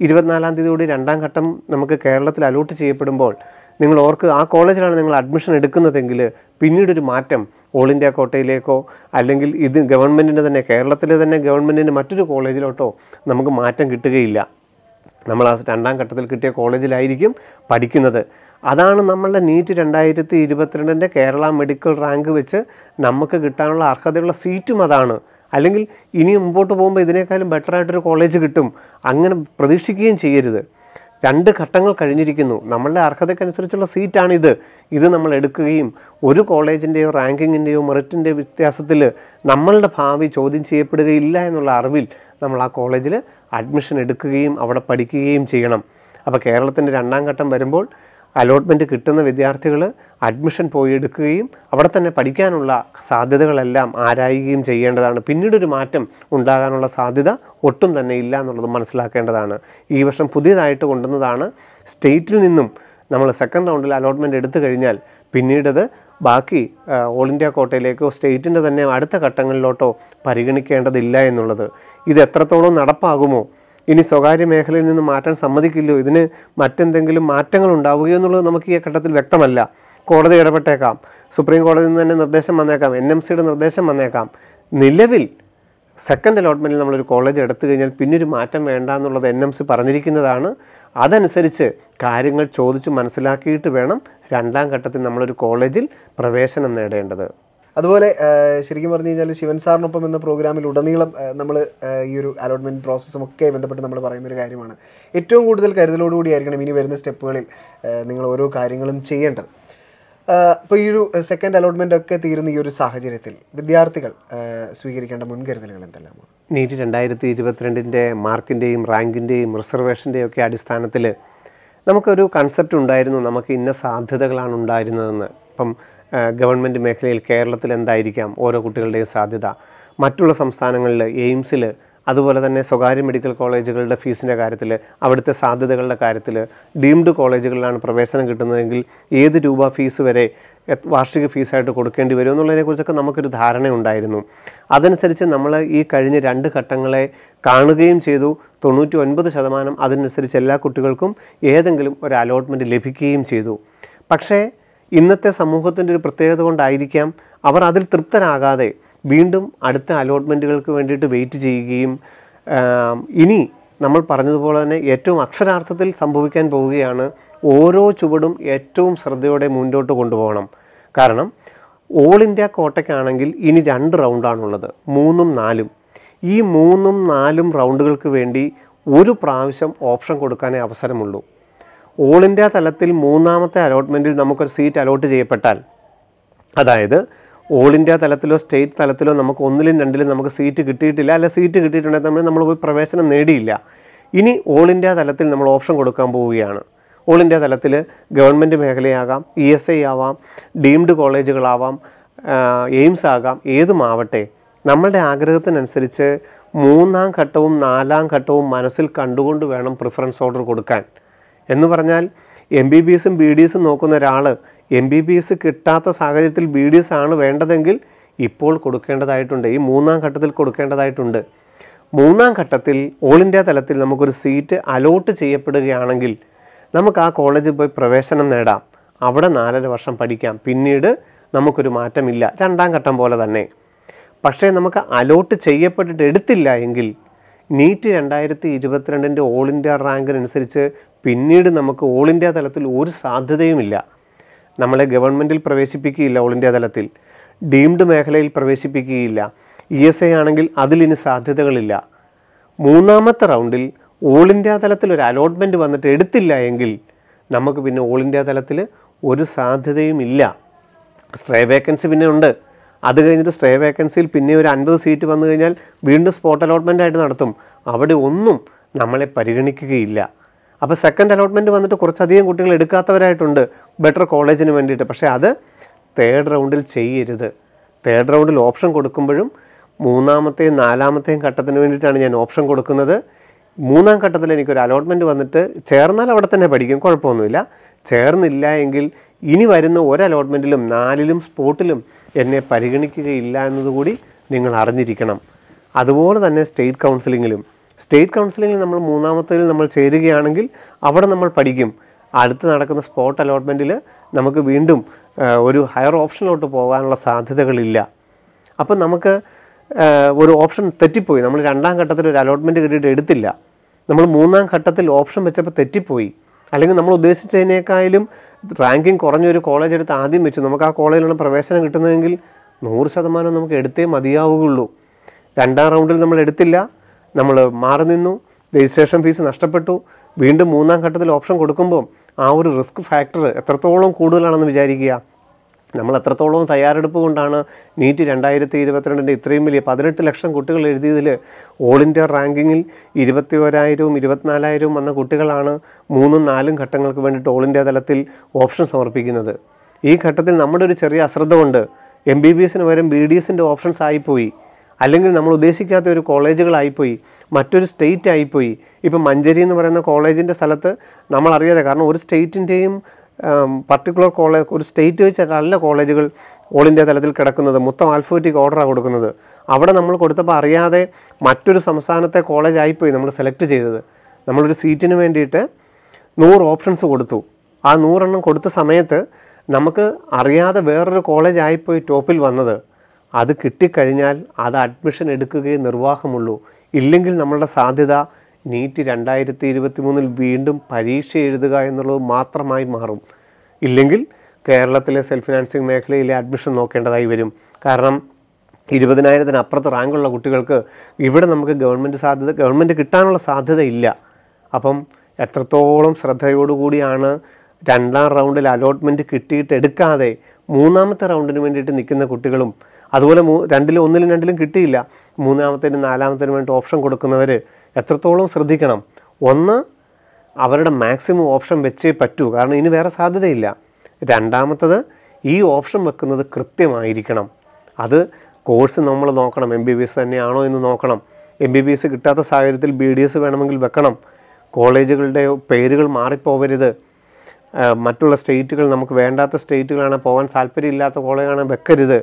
ഇരുപത്തിനാലാം തീയതിയോടെ രണ്ടാം ഘട്ടം നമുക്ക് കേരളത്തിൽ അലോട്ട് ചെയ്യപ്പെടുമ്പോൾ നിങ്ങൾ ഓർക്ക് ആ കോളേജിലാണ് നിങ്ങൾ അഡ്മിഷൻ എടുക്കുന്നതെങ്കിൽ പിന്നീടൊരു മാറ്റം ഓൾ ഇന്ത്യ കോട്ടയിലേക്കോ അല്ലെങ്കിൽ ഇത് ഗവൺമെന്റിന്റെ തന്നെ കേരളത്തിലെ തന്നെ ഗവൺമെന്റിന്റെ മറ്റൊരു കോളേജിലോട്ടോ നമുക്ക് മാറ്റം കിട്ടുകയില്ല. നമ്മൾ ആ രണ്ടാം ഘട്ടത്തിൽ കിട്ടിയ കോളേജിലായിരിക്കും പഠിക്കുന്നത്. അതാണ് നമ്മളുടെ നീറ്റ് രണ്ടായിരത്തി ഇരുപത്തിരണ്ടിന്റെ കേരള മെഡിക്കൽ റാങ്ക് വെച്ച് നമുക്ക് കിട്ടാനുള്ള അർഹതയുള്ള സീറ്റും അതാണ്. അല്ലെങ്കിൽ ഇനി മുമ്പോട്ട് പോകുമ്പോൾ ഇതിനേക്കാളും ബെറ്ററായിട്ടൊരു കോളേജ് കിട്ടും. അങ്ങനെ പ്രതീക്ഷിക്കുകയും ചെയ്യരുത്. രണ്ട് ഘട്ടങ്ങൾ കഴിഞ്ഞിരിക്കുന്നു. നമ്മളുടെ അർഹതയ്ക്കനുസരിച്ചുള്ള സീറ്റാണിത്. ഇത് നമ്മൾ എടുക്കുകയും ഒരു കോളേജിന്റെയോ റാങ്കിങ്ങിന്റെയോ മെറിറ്റിന്റെയോ വ്യത്യാസത്തിൽ നമ്മളുടെ ഭാവി ചോദ്യം ചെയ്യപ്പെടുകയില്ല എന്നുള്ള അറിവിൽ നമ്മൾ ആ കോളേജിൽ അഡ്മിഷൻ എടുക്കുകയും അവിടെ പഠിക്കുകയും ചെയ്യണം. അപ്പോൾ കേരളത്തിന്റെ രണ്ടാം ഘട്ടം വരുമ്പോൾ അലോട്ട്മെന്റ് കിട്ടുന്ന വിദ്യാർത്ഥികൾ അഡ്മിഷൻ പോയി എടുക്കുകയും അവിടെ തന്നെ പഠിക്കാനുള്ള സാധ്യതകളെല്ലാം ആരായുകയും ചെയ്യേണ്ടതാണ്. പിന്നീടൊരു മാറ്റം ഉണ്ടാകാനുള്ള സാധ്യത ഒട്ടും തന്നെ ഇല്ല എന്നുള്ളത് മനസ്സിലാക്കേണ്ടതാണ്. ഈ വർഷം പുതിയതായിട്ട് കൊണ്ടുവന്നതാണ്. സ്റ്റേറ്റിൽ നിന്നും നമ്മൾ സെക്കൻഡ് റൗണ്ടിൽ അലോട്ട്മെന്റ് എടുത്തു കഴിഞ്ഞാൽ പിന്നീടത് ബാക്കി ഓൾ ഇന്ത്യ കോട്ടയിലേക്കോ സ്റ്റേറ്റിന്റെ തന്നെ അടുത്ത ഘട്ടങ്ങളിലോട്ടോ പരിഗണിക്കേണ്ടതില്ല എന്നുള്ളത്. ഇത് എത്രത്തോളം നടപ്പാകുമോ ഇനി സ്വകാര്യ മേഖലയിൽ നിന്ന് മാറ്റാൻ സമ്മതിക്കില്ലോ ഇതിന് മറ്റെന്തെങ്കിലും മാറ്റങ്ങൾ ഉണ്ടാവുകയോ എന്നുള്ളത് നമുക്ക് ഈ ഘട്ടത്തിൽ വ്യക്തമല്ല. കോടതി ഇടപെട്ടേക്കാം. സുപ്രീം കോടതിയിൽ നിന്ന് തന്നെ നിർദ്ദേശം വന്നേക്കാം. എൻ എം സിയുടെ നിർദ്ദേശം വന്നേക്കാം. നിലവിൽ സെക്കൻഡ് അലോട്ട്മെന്റിൽ നമ്മളൊരു കോളേജ് എടുത്തു കഴിഞ്ഞാൽ പിന്നൊരു മാറ്റം വേണ്ട എന്നുള്ളത് എൻ എം സി പറഞ്ഞിരിക്കുന്നതാണ്. അതനുസരിച്ച് കാര്യങ്ങൾ ചോദിച്ച് മനസ്സിലാക്കിയിട്ട് വേണം രണ്ടാം ഘട്ടത്തിൽ നമ്മളൊരു കോളേജിൽ പ്രവേശനം നേടേണ്ടത്. അതുപോലെ ശരിക്കും പറഞ്ഞു കഴിഞ്ഞാൽ ശിവൻ സാറിനൊപ്പം എന്ന പ്രോഗ്രാമിൽ ഉടനീളം നമ്മൾ ഈ ഒരു അലോട്ട്മെന്റ് പ്രോസസ്സും ഒക്കെ ബന്ധപ്പെട്ട് നമ്മൾ പറയുന്ന ഒരു കാര്യമാണ്. ഏറ്റവും കൂടുതൽ കരുതലോടുകൂടി ആയിരിക്കണം ഇനി വരുന്ന സ്റ്റെപ്പുകളിൽ നിങ്ങൾ ഓരോ കാര്യങ്ങളും ചെയ്യേണ്ടത്. അപ്പോൾ ഈ ഒരു സെക്കൻഡ് അലോട്ട്മെന്റ് ഒക്കെ തീരുന്ന ഈ ഒരു സാഹചര്യത്തിൽ വിദ്യാർത്ഥികൾ സ്വീകരിക്കേണ്ട മുൻകരുതലുകൾ എന്തെല്ലാമാണ്? നീറ്റ് രണ്ടായിരത്തി ഇരുപത്തിരണ്ടിന്റെ മാർക്കിന്റെയും റാങ്കിന്റെയും റിസർവേഷന്റെയും ഒക്കെ അടിസ്ഥാനത്തിൽ നമുക്കൊരു കൺസെപ്റ്റ് ഉണ്ടായിരുന്നു നമുക്ക് ഇന്ന സാധ്യതകളാണ് ഉണ്ടായിരുന്നതെന്ന്. ഇപ്പം ഗവൺമെന്റ് മേഖലയിൽ കേരളത്തിൽ എന്തായിരിക്കാം ഓരോ കുട്ടികളുടെയും സാധ്യത? മറ്റുള്ള സംസ്ഥാനങ്ങളിൽ എയിംസിൽ അതുപോലെ തന്നെ സ്വകാര്യ മെഡിക്കൽ കോളേജുകളുടെ ഫീസിന്റെ കാര്യത്തിൽ അവിടുത്തെ സാധ്യതകളുടെ കാര്യത്തിൽ ഡീംഡ് കോളേജുകളിലാണ് പ്രവേശനം കിട്ടുന്നതെങ്കിൽ ഏത് രൂപ ഫീസ് വരെ വാർഷിക ഫീസായിട്ട് കൊടുക്കേണ്ടി വരും എന്നുള്ളതിനെക്കുറിച്ചൊക്കെ നമുക്കൊരു ധാരണയുണ്ടായിരുന്നു അതനുസരിച്ച് നമ്മൾ ഈ കഴിഞ്ഞ രണ്ട് ഘട്ടങ്ങളെ കാണുകയും ചെയ്തു. തൊണ്ണൂറ്റി ഒൻപത് ശതമാനം അതിനനുസരിച്ച് എല്ലാ കുട്ടികൾക്കും ഏതെങ്കിലും ഒരു അലോട്ട്മെന്റ് ലഭിക്കുകയും ചെയ്തു. പക്ഷേ ഇന്നത്തെ സമൂഹത്തിന്റെ ഒരു പ്രത്യേകത കൊണ്ടായിരിക്കാം അവർ അതിൽ തൃപ്തരാകാതെ വീണ്ടും അടുത്ത അലോട്ട്മെന്റുകൾക്ക് വേണ്ടിയിട്ട് വെയിറ്റ് ചെയ്യുകയും ഇനി നമ്മൾ പറഞ്ഞതുപോലെ തന്നെ ഏറ്റവും അക്ഷരാർത്ഥത്തിൽ സംഭവിക്കാൻ പോവുകയാണ് ഓരോ ചുവടും ഏറ്റവും ശ്രദ്ധയോടെ മുന്നോട്ട് കൊണ്ടുപോകണം. കാരണം ഓൾ ഇന്ത്യ കോട്ടയ്ക്കാണെങ്കിൽ ഇനി രണ്ട് റൗണ്ടാണുള്ളത് മൂന്നും നാലും. ഈ മൂന്നും നാലും റൗണ്ടുകൾക്ക് വേണ്ടി ഒരു പ്രാവശ്യം ഓപ്ഷൻ കൊടുക്കാനേ അവസരമുള്ളൂ. ഓൾ ഇന്ത്യ തലത്തിൽ മൂന്നാമത്തെ അലോട്ട്മെന്റിൽ നമുക്കൊരു സീറ്റ് അലോട്ട് ചെയ്യപ്പെട്ടാൽ അതായത് ഓൾ ഇന്ത്യ തലത്തിലോ സ്റ്റേറ്റ് തലത്തിലോ നമുക്ക് ഒന്നിലും രണ്ടിലും നമുക്ക് സീറ്റ് കിട്ടിയിട്ടില്ല. അല്ല സീറ്റ് കിട്ടിയിട്ടുണ്ടെങ്കിൽ നമ്മൾ നമ്മൾ പോയി പ്രവേശനം നേടിയില്ല. ഇനി ഓൾ ഇന്ത്യ തലത്തിൽ നമ്മൾ ഓപ്ഷൻ കൊടുക്കാൻ പോവുകയാണ്. ഓൾ ഇന്ത്യ തലത്തിൽ ഗവൺമെന്റ് മേഖലയാകാം ഇ എസ് ഐ ആവാം ഡീംഡ് കോളേജുകളാവാം എയിംസ് ആകാം ഏതുമാവട്ടെ നമ്മളുടെ ആഗ്രഹത്തിനനുസരിച്ച് മൂന്നാം ഘട്ടവും നാലാം ഘട്ടവും മനസ്സിൽ കണ്ടുകൊണ്ട് വേണം പ്രിഫറൻസ് ഓർഡർ കൊടുക്കാൻ. എന്ന് പറഞ്ഞാൽ എം ബി ബി എസും ബി ഡി എസും നോക്കുന്ന ഒരാൾ എം ബി ബി എസ് കിട്ടാത്ത സാഹചര്യത്തിൽ ബി ഡി എസ് ആണ് വേണ്ടതെങ്കിൽ ഇപ്പോൾ കൊടുക്കേണ്ടതായിട്ടുണ്ട്. ഈ മൂന്നാം ഘട്ടത്തിൽ കൊടുക്കേണ്ടതായിട്ടുണ്ട്. മൂന്നാം ഘട്ടത്തിൽ ഓൾ ഇന്ത്യ തലത്തിൽ നമുക്കൊരു സീറ്റ് അലോട്ട് ചെയ്യപ്പെടുകയാണെങ്കിൽ നമുക്ക് ആ കോളേജിൽ പോയി പ്രവേശനം നേടാം. അവിടെ നാലര വർഷം പഠിക്കാം. പിന്നീട് നമുക്കൊരു മാറ്റമില്ല. രണ്ടാം ഘട്ടം പോലെ തന്നെ. പക്ഷേ നമുക്ക് അലോട്ട് ചെയ്യപ്പെട്ടിട്ട് എടുത്തില്ല എങ്കിൽ നീറ്റ് രണ്ടായിരത്തി ഇരുപത്തിരണ്ടിന്റെ ഓൾ ഇന്ത്യ റാങ്കിനനുസരിച്ച് പിന്നീട് നമുക്ക് ഓൾ ഇന്ത്യ തലത്തിൽ ഒരു സാധ്യതയുമില്ല. നമ്മളെ ഗവൺമെന്റിൽ പ്രവേശിപ്പിക്കുകയില്ല ഓൾ ഇന്ത്യ തലത്തിൽ. ഡീംഡ് മേഖലയിൽ പ്രവേശിപ്പിക്കുകയില്ല. ഇ എസ് ഐ ആണെങ്കിൽ അതിലിനി സാധ്യതകളില്ല. മൂന്നാമത്തെ റൗണ്ടിൽ ഓൾ ഇന്ത്യ തലത്തിൽ ഒരു അലോട്ട്മെന്റ് വന്നിട്ട് എടുത്തില്ല എങ്കിൽ നമുക്ക് പിന്നെ ഓൾ ഇന്ത്യ തലത്തിൽ ഒരു സാധ്യതയും ഇല്ല സ്ട്രേ വേക്കൻസി പിന്നെ ഉണ്ട്. അത് കഴിഞ്ഞിട്ട് സ്ട്രേ വേക്കൻസിയിൽ പിന്നെ ഒരു അൻപത് സീറ്റ് വന്നു കഴിഞ്ഞാൽ വീണ്ടും സ്പോട്ട് അലോട്ട്മെന്റ് ആയിട്ട് നടത്തും. അവിടെ ഒന്നും നമ്മളെ പരിഗണിക്കുകയില്ല. അപ്പോൾ സെക്കൻഡ് അലോട്ട്മെന്റ് വന്നിട്ട് കുറച്ചധികം കുട്ടികൾ എടുക്കാത്തവരായിട്ടുണ്ട്. ബെറ്റർ കോളേജിന് വേണ്ടിയിട്ട്. പക്ഷേ അത് തേർഡ് റൗണ്ടിൽ ചെയ്യരുത്. തേർഡ് റൗണ്ടിൽ ഓപ്ഷൻ കൊടുക്കുമ്പോഴും മൂന്നാമത്തെയും നാലാമത്തെയും ഘട്ടത്തിന് വേണ്ടിയിട്ടാണ് ഞാൻ ഓപ്ഷൻ കൊടുക്കുന്നത്. മൂന്നാം ഘട്ടത്തിൽ എനിക്കൊരു അലോട്ട്മെന്റ് വന്നിട്ട് ചേർന്നാൽ അവിടെ തന്നെ പഠിക്കും. കുഴപ്പമൊന്നുമില്ല. ചേർന്നില്ല എങ്കിൽ ഇനി വരുന്ന ഒരു അലോട്ട്മെന്റിലും നാലിലും സ്പോട്ടിലും എന്നെ പരിഗണിക്കുകയില്ല എന്നതുകൂടി നിങ്ങൾ അറിഞ്ഞിരിക്കണം. അതുപോലെ തന്നെ സ്റ്റേറ്റ് കൗൺസിലിങ്ങിലും സ്റ്റേറ്റ് കൗൺസിലിങ്ങിൽ നമ്മൾ മൂന്നാമത്തേതിൽ നമ്മൾ ചേരുകയാണെങ്കിൽ അവിടെ നമ്മൾ പഠിക്കും. അടുത്ത് നടക്കുന്ന സ്പോട്ട് അലോട്ട്മെന്റിൽ നമുക്ക് വീണ്ടും ഒരു ഹയർ ഓപ്ഷനിലോട്ട് പോകാനുള്ള സാധ്യതകളില്ല. അപ്പം നമുക്ക് ഒരു ഓപ്ഷൻ തെറ്റിപ്പോയി. നമ്മൾ രണ്ടാം ഘട്ടത്തിൽ ഒരു അലോട്ട്മെന്റ് കിട്ടിയിട്ട് എടുത്തില്ല. നമ്മൾ മൂന്നാം ഘട്ടത്തിൽ ഓപ്ഷൻ വെച്ചപ്പോൾ തെറ്റിപ്പോയി. അല്ലെങ്കിൽ നമ്മൾ ഉദ്ദേശിച്ചതിനേക്കാളും റാങ്കിങ് കുറഞ്ഞൊരു കോളേജ് എടുത്ത് ആദ്യം വെച്ചു. നമുക്ക് ആ കോളേജിലുള്ള പ്രവേശനം കിട്ടുന്നതെങ്കിൽ നൂറ് ശതമാനം നമുക്ക് എടുത്തേ മതിയാവുകയുള്ളൂ. രണ്ടാം റൗണ്ടിൽ നമ്മൾ എടുത്തില്ല. നമ്മൾ മാറി നിന്നു രജിസ്ട്രേഷൻ ഫീസ് നഷ്ടപ്പെട്ടു വീണ്ടും മൂന്നാം ഘട്ടത്തിൽ ഓപ്ഷൻ കൊടുക്കുമ്പോൾ ആ ഒരു റിസ്ക് ഫാക്ടർ എത്രത്തോളം കൂടുതലാണെന്ന് വിചാരിക്കുക. നമ്മൾ എത്രത്തോളം തയ്യാറെടുപ്പ് കൊണ്ടാണ് നീറ്റ് രണ്ടായിരത്തി ഇരുപത്തിരണ്ടിന്റെ ഇത്രയും വലിയ പതിനെട്ട് ലക്ഷം കുട്ടികൾ എഴുതിയതിൽ ഓൾ ഇന്ത്യ റാങ്കിങ്ങിൽ ഇരുപത്തി ഓരായിരവും ഇരുപത്തിനാലായിരവും വന്ന കുട്ടികളാണ് മൂന്നും നാലും ഘട്ടങ്ങൾക്ക് വേണ്ടിയിട്ട് ഓൾ ഇന്ത്യ തലത്തിൽ ഓപ്ഷൻ സമർപ്പിക്കുന്നത്. ഈ ഘട്ടത്തിൽ നമ്മുടെ ഒരു ചെറിയ അശ്രദ്ധ കൊണ്ട് എം ബി ബി എസിന് പകരം ബി ഡി എസിന്റെ ഓപ്ഷൻസ് ആയിപ്പോയി. അല്ലെങ്കിൽ നമ്മൾ ഉദ്ദേശിക്കാത്ത ഒരു കോളേജുകളായിപ്പോയി മറ്റൊരു സ്റ്റേറ്റ് ആയിപ്പോയി. ഇപ്പം മഞ്ചേരി എന്ന് പറയുന്ന കോളേജിന്റെ സ്ഥലത്ത് നമ്മൾ അറിയാതെ കാരണം ഒരു സ്റ്റേറ്റിന്റെയും പർട്ടിക്കുലർ കോളേജ് ഒരു സ്റ്റേറ്റ് വെച്ചിട്ടല്ല കോളേജുകൾ ഓൾ ഇന്ത്യ തലത്തിൽ കിടക്കുന്നത്. മൊത്തം ആൽഫബറ്റിക് ഓർഡറാണ് കൊടുക്കുന്നത്. അവിടെ നമ്മൾ കൊടുത്തപ്പോൾ അറിയാതെ മറ്റൊരു സംസ്ഥാനത്തെ കോളേജ് ആയിപ്പോയി നമ്മൾ സെലക്ട് ചെയ്തത്. നമ്മളൊരു സീറ്റിന് വേണ്ടിയിട്ട് നൂറ് ഓപ്ഷൻസ് കൊടുത്തു. ആ നൂറെണ്ണം കൊടുത്ത സമയത്ത് നമുക്ക് അറിയാതെ വേറൊരു കോളേജ് ആയിപ്പോയി ടോപ്പിൽ വന്നത്. അത് കിട്ടിക്കഴിഞ്ഞാൽ അത് അഡ്മിഷൻ എടുക്കുകയേ നിർവാഹമുള്ളൂ. ഇല്ലെങ്കിൽ നമ്മളുടെ സാധ്യത നീറ്റ് രണ്ടായിരത്തി ഇരുപത്തി മൂന്നിൽ വീണ്ടും പരീക്ഷ എഴുതുക എന്നുള്ളത് മാത്രമായി മാറും. ഇല്ലെങ്കിൽ കേരളത്തിലെ സെൽഫ് ഫിനാൻസിങ് മേഖലയിലെ അഡ്മിഷൻ നോക്കേണ്ടതായി വരും. കാരണം ഇരുപതിനായിരത്തിന് അപ്പുറത്ത് റാങ്കുള്ള കുട്ടികൾക്ക് ഇവിടെ നമുക്ക് ഗവൺമെന്റ് സാധ്യത ഗവൺമെന്റ് കിട്ടാനുള്ള സാധ്യത ഇല്ല. അപ്പം എത്രത്തോളം ശ്രദ്ധയോടുകൂടിയാണ് രണ്ടാം റൗണ്ടിൽ അലോട്ട്മെന്റ് കിട്ടിയിട്ട് എടുക്കാതെ മൂന്നാമത്തെ റൗണ്ടിന് വേണ്ടിയിട്ട് നിൽക്കുന്ന കുട്ടികളും അതുപോലെ മൂ രണ്ടിലും ഒന്നിലും രണ്ടിലും കിട്ടിയില്ല. മൂന്നാമത്തേനും നാലാമത്തേനും വേണ്ടി ഓപ്ഷൻ കൊടുക്കുന്നവർ എത്രത്തോളം ശ്രദ്ധിക്കണം? ഒന്ന് അവരുടെ മാക്സിമം ഓപ്ഷൻ വെച്ചേ പറ്റൂ. കാരണം ഇനി വേറെ സാധ്യതയില്ല. രണ്ടാമത്തത് ഈ ഓപ്ഷൻ വെക്കുന്നത് കൃത്യമായിരിക്കണം. അത് കോഴ്സ് നമ്മൾ നോക്കണം. എം ബി ബി എസ് തന്നെയാണോ എന്ന് നോക്കണം. എം ബി ബി എസ് കിട്ടാത്ത സാഹചര്യത്തിൽ ബി ഡി എസ് വേണമെങ്കിൽ വെക്കണം. കോളേജുകളുടെ പേരുകൾ മാറിപ്പോവരുത്. മറ്റുള്ള സ്റ്റേറ്റുകൾ നമുക്ക് വേണ്ടാത്ത സ്റ്റേറ്റുകളാണ് പോകാൻ താല്പര്യമില്ലാത്ത കോളേജാണ് വെക്കരുത്.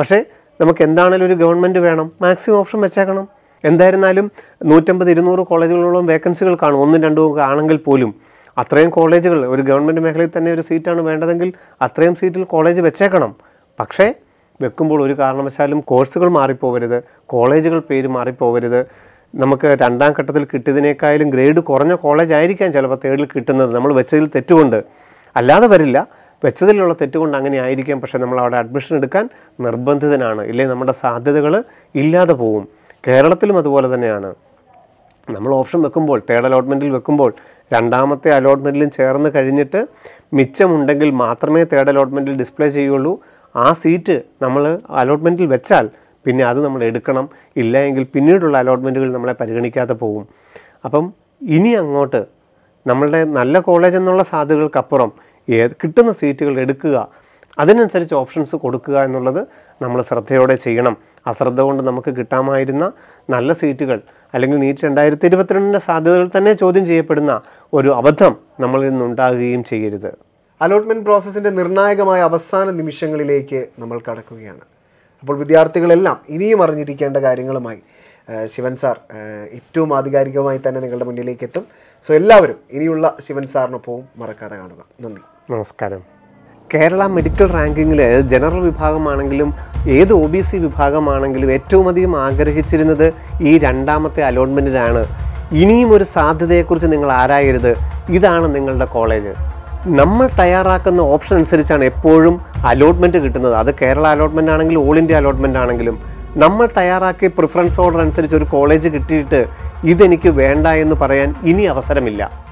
പക്ഷേ നമുക്ക് എന്താണേലും ഒരു ഗവൺമെന്റ് വേണം മാക്സിമം ഓപ്ഷൻ വെച്ചേക്കണം. എന്തായിരുന്നാലും നൂറ്റമ്പത് ഇരുന്നൂറ് കോളേജുകളോളം വേക്കൻസികൾ കാണും. ഒന്നും രണ്ടും ആണെങ്കിൽ പോലും അത്രയും കോളേജുകൾ ഒരു ഗവൺമെന്റ് മേഖലയിൽ തന്നെ ഒരു സീറ്റാണ് വേണ്ടതെങ്കിൽ അത്രയും സീറ്റിൽ കോളേജ് വെച്ചേക്കണം. പക്ഷേ വെക്കുമ്പോൾ ഒരു കാരണവശാലും കോഴ്സുകൾ മാറിപ്പോവരുത് കോളേജുകൾ പേര് മാറിപ്പോവരുത്. നമുക്ക് രണ്ടാം ഘട്ടത്തിൽ കിട്ടിയതിനേക്കാളും ഗ്രേഡ് കുറഞ്ഞ കോളേജ് ആയിരിക്കാം ചിലപ്പോൾ തേർഡിൽ കിട്ടുന്നത്. നമ്മൾ വെച്ചതിൽ തെറ്റുകൊണ്ട് അല്ലാതെ വരില്ല. വെച്ചതിലുള്ള തെറ്റുകൊണ്ട് അങ്ങനെ ആയിരിക്കാം. പക്ഷേ നമ്മൾ അവിടെ അഡ്മിഷൻ എടുക്കാൻ നിർബന്ധിതനാണ്. ഇല്ലേ? നമ്മുടെ സാധ്യതകൾ ഇല്ലാതെ പോവും. കേരളത്തിലും അതുപോലെ തന്നെയാണ്. നമ്മൾ ഓപ്ഷൻ വെക്കുമ്പോൾ തേർഡ് അലോട്ട്മെന്റിൽ വെക്കുമ്പോൾ രണ്ടാമത്തെ അലോട്ട്മെന്റിലും ചേർന്ന് കഴിഞ്ഞിട്ട് മിച്ചമുണ്ടെങ്കിൽ മാത്രമേ തേർഡ് അലോട്ട്മെന്റിൽ ഡിസ്പ്ലേ ചെയ്യുള്ളൂ ആ സീറ്റ് നമ്മൾ അലോട്ട്മെന്റിൽ വെച്ചാൽ പിന്നെ അത് നമ്മൾ എടുക്കണം. ഇല്ല എങ്കിൽ പിന്നീടുള്ള അലോട്ട്മെന്റുകൾ നമ്മളെ പരിഗണിക്കാതെ പോകും അപ്പം ഇനി അങ്ങോട്ട് നമ്മളുടെ നല്ല കോളേജ് എന്നുള്ള സാധ്യതകൾക്കപ്പുറം ഏത് കിട്ടുന്ന സീറ്റുകൾ എടുക്കുക അതിനനുസരിച്ച് ഓപ്ഷൻസ് കൊടുക്കുക എന്നുള്ളത് നമ്മൾ ശ്രദ്ധയോടെ ചെയ്യണം. അശ്രദ്ധ കൊണ്ട് നമുക്ക് കിട്ടാമായിരുന്ന നല്ല സീറ്റുകൾ അല്ലെങ്കിൽ നീറ്റ് രണ്ടായിരത്തി ഇരുപത്തിരണ്ടിന്റെ സാധ്യതകൾ തന്നെ ചോദ്യം ചെയ്യപ്പെടുന്ന ഒരു അബദ്ധം നമ്മളിൽ നിന്നുണ്ടാകുകയും ചെയ്യരുത്. അലോട്ട്മെന്റ് പ്രോസസ്സിന്റെ നിർണായകമായ അവസാന നിമിഷങ്ങളിലേക്ക് നമ്മൾ കടക്കുകയാണ്. അപ്പോൾ വിദ്യാർത്ഥികളെല്ലാം ഇനിയും അറിഞ്ഞിരിക്കേണ്ട കാര്യങ്ങളുമായി ശിവൻ സാർ ഏറ്റവും ആധികാരികമായി തന്നെ നിങ്ങളുടെ മുന്നിലേക്ക് എത്തും. സോ എല്ലാവരും ഇനിയുള്ള ശിവൻ സാറിനൊപ്പവും മറക്കാതെ കാണുക. നന്ദി. നമസ്കാരം. കേരള മെഡിക്കൽ റാങ്കിങ്ങിൽ ജനറൽ വിഭാഗമാണെങ്കിലും ഏത് ഒ ബി സി വിഭാഗമാണെങ്കിലും ഏറ്റവും അധികം ആഗ്രഹിച്ചിരുന്നത് ഈ രണ്ടാമത്തെ അലോട്ട്മെന്റിലാണ് ഇനിയും ഒരു സാധ്യതയെക്കുറിച്ച് നിങ്ങൾ ആരായരുത്? ഇതാണ് നിങ്ങളുടെ കോളേജ്. നമ്മൾ തയ്യാറാക്കുന്ന ഓപ്ഷൻ അനുസരിച്ചാണ് എപ്പോഴും അലോട്ട്മെന്റ് കിട്ടുന്നത്. അത് കേരള അലോട്ട്മെന്റ് ആണെങ്കിലും ഓൾ ഇന്ത്യ അലോട്ട്മെന്റ് ആണെങ്കിലും. നമ്മൾ തയ്യാറാക്കിയ പ്രിഫറൻസ് ഓർഡർ അനുസരിച്ച് ഒരു കോളേജ് കിട്ടിയിട്ട് ഇതെനിക്ക് വേണ്ട എന്ന് പറയാൻ ഇനി അവസരമില്ല.